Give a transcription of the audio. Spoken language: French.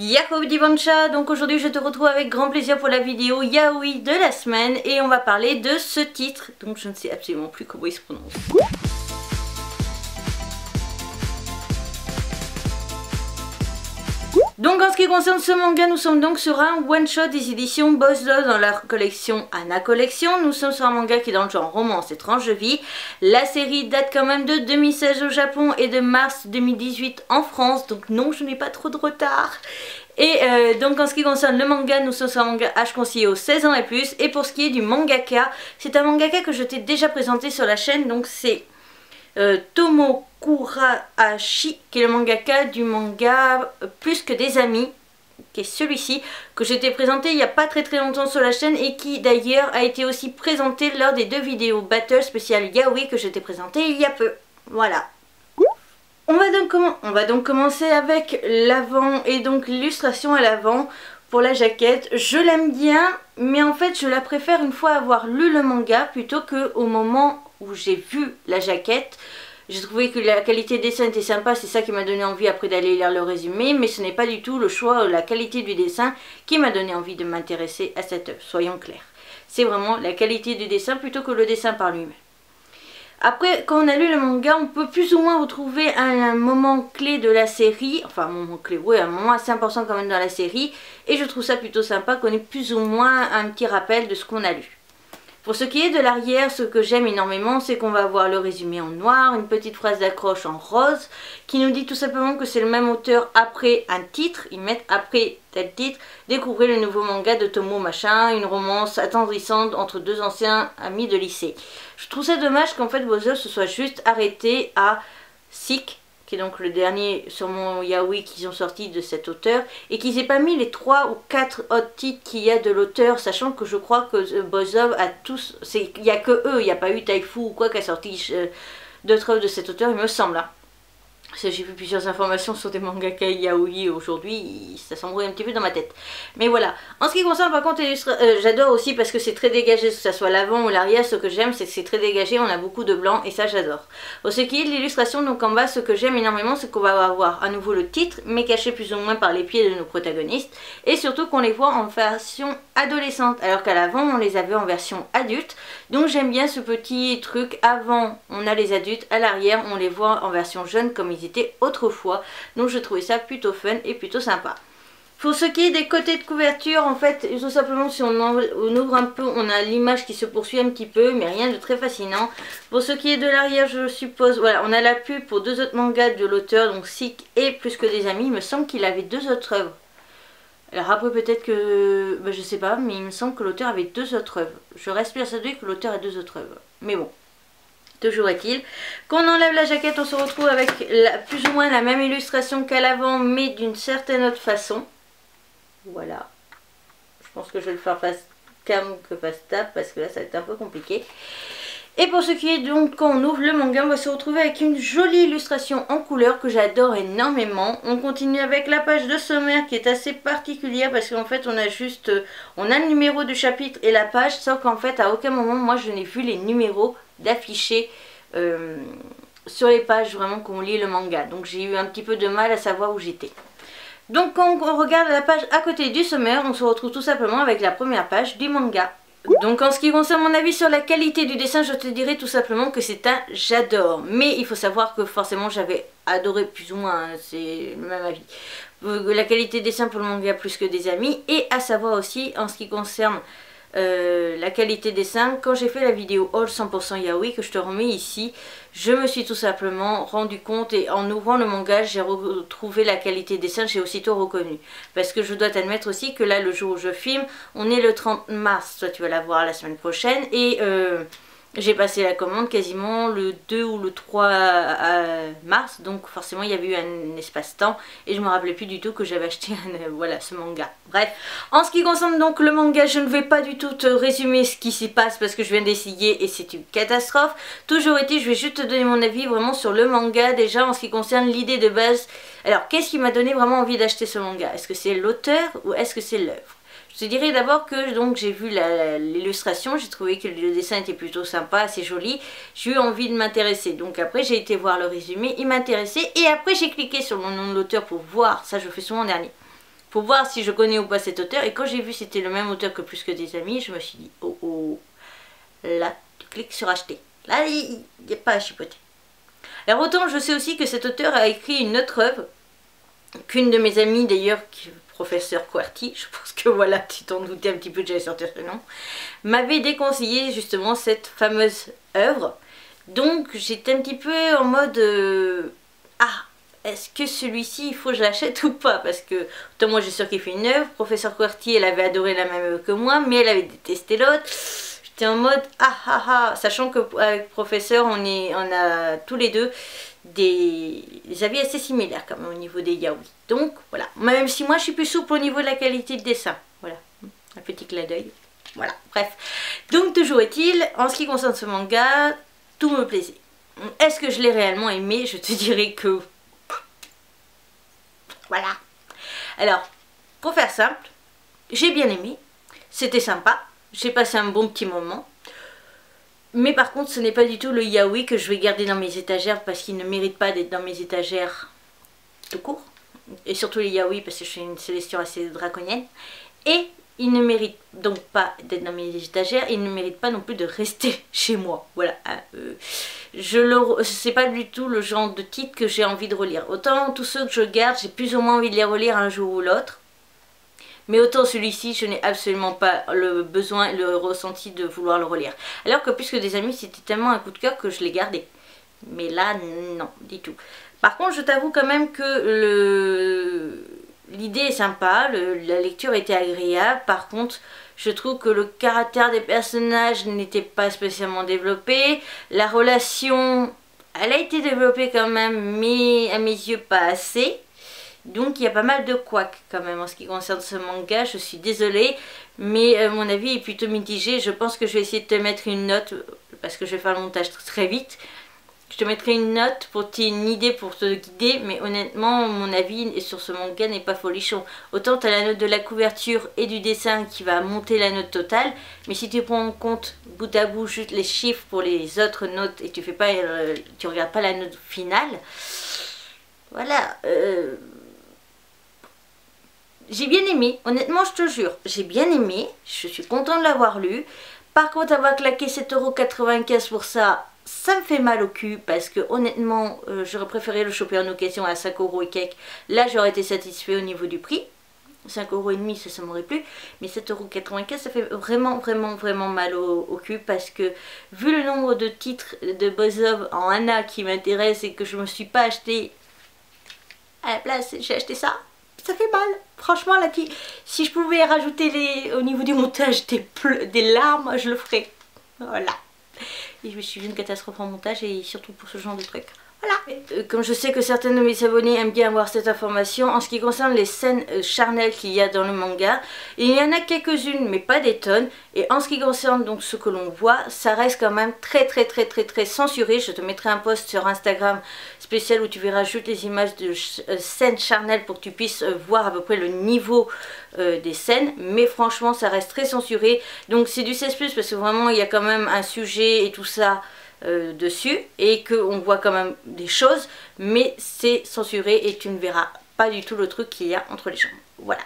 Yahoo Divancha, donc aujourd'hui je te retrouve avec grand plaisir pour la vidéo Yaoi de la semaine et on va parler de ce titre, donc je ne sais absolument plus comment il se prononce. Donc en ce qui concerne ce manga, nous sommes donc sur un one-shot des éditions Boss dans leur collection Anna Collection. Nous sommes sur un manga qui est dans le genre romance étrange vie. La série date quand même de 2016 au Japon et de mars 2018 en France, donc non je n'ai pas trop de retard. Et euh, donc en ce qui concerne le manga, nous sommes sur un manga H conseillé aux 16 ans et plus. Et pour ce qui est du mangaka, c'est un mangaka que je t'ai déjà présenté sur la chaîne, donc c'est euh, Tomo Kurahashi, qui est le mangaka du manga Plus que des amis, qui est celui-ci, que je t'ai présenté il n'y a pas très très longtemps sur la chaîne et qui d'ailleurs a été aussi présenté lors des deux vidéos Battle spécial Yaoi que je t'ai présenté il y a peu. Voilà. On va, donc on va donc commencer avec l'avant et donc l'illustration à l'avant pour la jaquette. Je l'aime bien, mais en fait je la préfère une fois avoir lu le manga plutôt que au moment où j'ai vu la jaquette. J'ai trouvé que la qualité des dessins était sympa, c'est ça qui m'a donné envie après d'aller lire le résumé, mais ce n'est pas du tout le choix, la qualité du dessin qui m'a donné envie de m'intéresser à cette œuvre, soyons clairs. C'est vraiment la qualité du dessin plutôt que le dessin par lui-même. Après, quand on a lu le manga, on peut plus ou moins retrouver un, moment clé de la série, enfin un moment clé, oui, un moment assez important quand même dans la série, et je trouve ça plutôt sympa qu'on ait plus ou moins un petit rappel de ce qu'on a lu. Pour ce qui est de l'arrière, ce que j'aime énormément, c'est qu'on va avoir le résumé en noir, une petite phrase d'accroche en rose, qui nous dit tout simplement que c'est le même auteur après un titre, ils mettent après tel titre, découvrez le nouveau manga de Tomo Machin, une romance attendrissante entre deux anciens amis de lycée. Je trouve ça dommage qu'en fait œuvres se soient juste arrêtées à Sick, qui est donc le dernier sur mon yaoi qu'ils ont sorti de cet auteur, et qu'ils aient pas mis les trois ou quatre autres titres qu'il y a de l'auteur, sachant que je crois que Bozov a tous, il n'y a que eux, il n'y a pas eu Taifu ou quoi qui a sorti euh, d'autres œuvres de cet auteur, il me semble. Hein j'ai vu plusieurs informations sur des mangaka yaoi aujourd'hui, ça s'embrouille un petit peu dans ma tête. Mais voilà. En ce qui concerne par contre euh, j'adore aussi parce que c'est très dégagé, que ce soit l'avant ou l'arrière, ce que j'aime c'est que c'est très dégagé, on a beaucoup de blanc et ça j'adore. Pour ce qui est de l'illustration, donc en bas, ce que j'aime énormément, c'est qu'on va avoir à nouveau le titre, mais caché plus ou moins par les pieds de nos protagonistes, et surtout qu'on les voit en version adolescente, alors qu'à l'avant on les avait en version adulte. Donc j'aime bien ce petit truc, avant on a les adultes, à l'arrière on les voit en version jeune comme ils étaient autrefois. Donc je trouvais ça plutôt fun et plutôt sympa. Pour ce qui est des côtés de couverture, en fait, tout simplement, si on, ouvre un peu, on a l'image qui se poursuit un petit peu, mais rien de très fascinant. Pour ce qui est de l'arrière, je suppose, voilà, on a la pub pour deux autres mangas de l'auteur, donc Sick et Plus que des amis. Il me semble qu'il avait deux autres œuvres. Alors après, peut-être que, ben, je sais pas, mais il me semble que l'auteur avait deux autres œuvres. Je reste persuadée que l'auteur a deux autres œuvres. Mais bon, Toujours est-il qu'on enlève la jaquette, on se retrouve avec plus ou moins la même illustration qu'à l'avant, mais d'une certaine autre façon. Voilà. Je pense que je vais le faire face cam que face tap, parce que là ça va être un peu compliqué. Et pour ce qui est donc quand on ouvre le manga, on va se retrouver avec une jolie illustration en couleur que j'adore énormément. On continue avec la page de sommaire qui est assez particulière parce qu'en fait on a juste, on a le numéro du chapitre et la page, sauf qu'en fait à aucun moment moi je n'ai vu les numéros d'afficher euh, sur les pages vraiment qu'on lit le manga. Donc j'ai eu un petit peu de mal à savoir où j'étais. Donc quand on regarde la page à côté du sommaire, on se retrouve tout simplement avec la première page du manga. Donc en ce qui concerne mon avis sur la qualité du dessin, je te dirais tout simplement que c'est un j'adore. Mais il faut savoir que forcément j'avais adoré plus ou moins, hein, c'est le même avis. Euh, la qualité du dessin pour le manga plus que des amis. Et à savoir aussi en ce qui concerne euh, la qualité des dessin. Quand j'ai fait la vidéo All 100% Yaoi que je te remets ici, je me suis tout simplement rendu compte et en ouvrant le manga, j'ai retrouvé la qualité des dessin, j'ai aussitôt reconnu. Parce que je dois t'admettre aussi que là, le jour où je filme, on est le 30 mars, toi tu vas la voir la semaine prochaine et... Euh, j'ai passé la commande quasiment le 2 ou le 3 mars, donc forcément il y avait eu un espace-temps et je me rappelais plus du tout que j'avais acheté un, voilà, ce manga. Bref, en ce qui concerne donc le manga, je ne vais pas du tout te résumer ce qui s'y passe parce que je viens d'essayer et c'est une catastrophe. Toujours été, je vais juste te donner mon avis vraiment sur le manga déjà en ce qui concerne l'idée de base. Alors qu'est-ce qui m'a donné vraiment envie d'acheter ce manga? Est-ce que c'est l'auteur ou est-ce que c'est l'œuvre? Je dirais d'abord que donc j'ai vu l'illustration, j'ai trouvé que le dessin était plutôt sympa, assez joli. J'ai eu envie de m'intéresser. Donc après j'ai été voir le résumé, il m'intéressait et après j'ai cliqué sur le nom de l'auteur pour voir, ça je fais souvent en dernier, pour voir si je connais ou pas cet auteur. Et quand j'ai vu c'était le même auteur que Plus que des amis, je me suis dit, oh oh, là, tu cliques sur acheter. Là, il n'y a pas à chipoter. Alors autant je sais aussi que cet auteur a écrit une autre œuvre, qu'une de mes amies d'ailleurs, professeur Quarty, je pense que voilà, tu t'en doutais un petit peu que j'allais sortir ce nom, m'avait déconseillé justement cette fameuse œuvre. Donc j'étais un petit peu en mode... Euh, ah est-ce que celui-ci, il faut que je l'achète ou pas? Parce que, autant moi j'ai fait une œuvre, professeur Quarty, elle avait adoré la même œuvre que moi, mais elle avait détesté l'autre. En mode ah ah ah, sachant que avec professeur, on, est, on a tous les deux des, avis assez similaires quand même au niveau des yaoi. Donc voilà, même si moi je suis plus souple au niveau de la qualité de dessin. Voilà, un petit clin d'œil. Voilà, bref. Donc toujours est-il, en ce qui concerne ce manga, tout me plaisait. Est-ce que je l'ai réellement aimé? Je te dirais que voilà. Alors, pour faire simple, j'ai bien aimé. C'était sympa. J'ai passé un bon petit moment. Mais par contre, ce n'est pas du tout le yaoi que je vais garder dans mes étagères parce qu'il ne mérite pas d'être dans mes étagères tout court. Et surtout les yaoi parce que je suis une sélection assez draconienne. Et il ne mérite donc pas d'être dans mes étagères, il ne mérite pas non plus de rester chez moi. Voilà. Euh, je c'est pas du tout le genre de titre que j'ai envie de relire. Autant tous ceux que je garde, j'ai plus ou moins envie de les relire un jour ou l'autre. Mais autant celui-ci, je n'ai absolument pas le besoin, le ressenti de vouloir le relire. Alors que puisque des amis, c'était tellement un coup de cœur que je l'ai gardé. Mais là, non, du tout. Par contre, je t'avoue quand même que l'idée est sympa, la lecture était agréable. Par contre, je trouve que le caractère des personnages n'était pas spécialement développé. La relation, elle a été développée quand même, mais à mes yeux pas assez. Donc il y a pas mal de couacs quand même en ce qui concerne ce manga, je suis désolée, mais euh, mon avis est plutôt mitigé. Je pense que je vais essayer de te mettre une note, parce que je vais faire le montage très vite. Je te mettrai une note pour une idée pour te guider, mais honnêtement, mon avis sur ce manga n'est pas folichon. Autant tu as la note de la couverture et du dessin qui va monter la note totale, mais si tu prends en compte bout à bout juste les chiffres pour les autres notes et tu fais pas, euh, tu regardes pas la note finale, voilà. Euh, j'ai bien aimé, honnêtement je te jure, j'ai bien aimé, je suis contente de l'avoir lu. Par contre avoir claqué 7,95€ pour ça, ça me fait mal au cul parce que honnêtement euh, j'aurais préféré le choper en occasion à 5€ et quelques. Là j'aurais été satisfait au niveau du prix. 5€ et demi ça, ça m'aurait plu. Mais 7,95€ ça fait vraiment vraiment vraiment mal au, cul parce que vu le nombre de titres de Bozov en Anna qui m'intéresse et que je me suis pas acheté à la place j'ai acheté ça. Ça fait mal. Franchement là si je pouvais rajouter les, au niveau du montage des, des larmes je le ferais. Voilà et je me suis vu une catastrophe en montage et surtout pour ce genre de truc. Voilà. Euh, comme je sais que certains de mes abonnés aiment bien avoir cette information, en ce qui concerne les scènes euh, charnelles qu'il y a dans le manga, il y en a quelques-unes mais pas des tonnes. Et en ce qui concerne donc ce que l'on voit, ça reste quand même très très très très très censuré. Je te mettrai un post sur Instagram spécial où tu verras juste les images de euh, scènes charnelles pour que tu puisses voir à peu près le niveau des scènes. Mais franchement ça reste très censuré. Donc c'est du 16+, parce que vraiment il y a quand même un sujet et tout ça... Euh, dessus et qu'on voit quand même des choses mais c'est censuré et tu ne verras pas du tout le truc qu'il y a entre les jambes. Voilà.